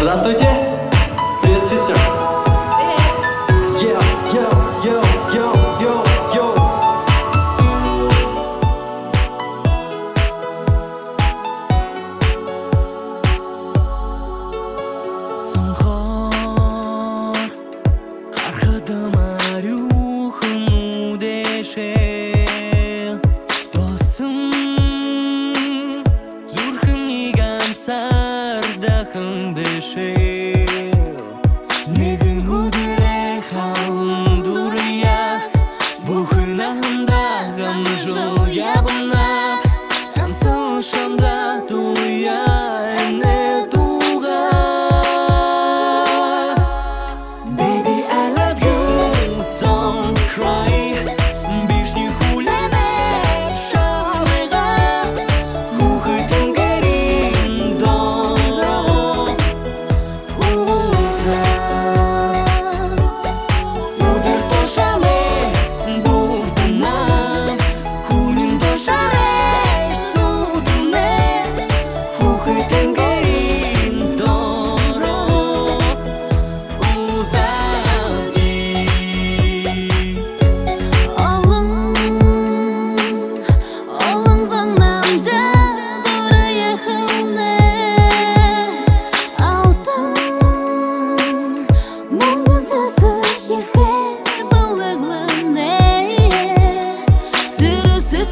Здравствуйте! Привет, сестер! Привет! Йо, йо, йо, йо, йо, йо! Соңғы арқы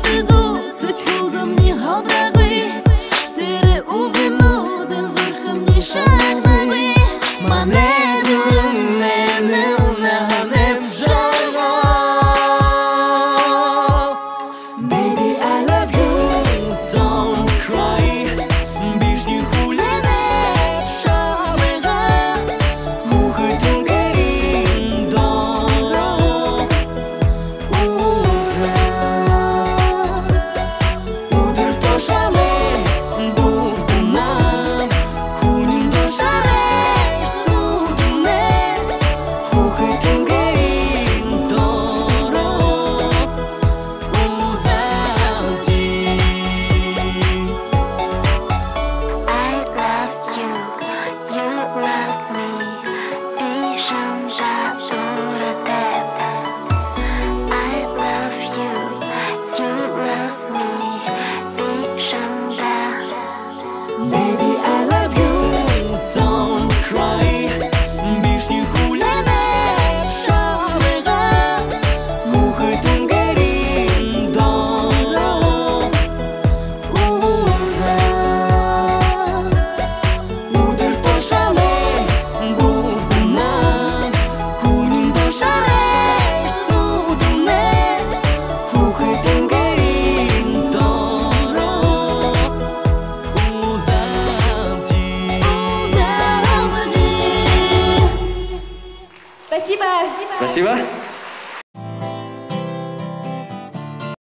сиду, светлугам ни галбрави, тире у вину, дем зурхам ни шагливи, мене Спасибо. Спасибо.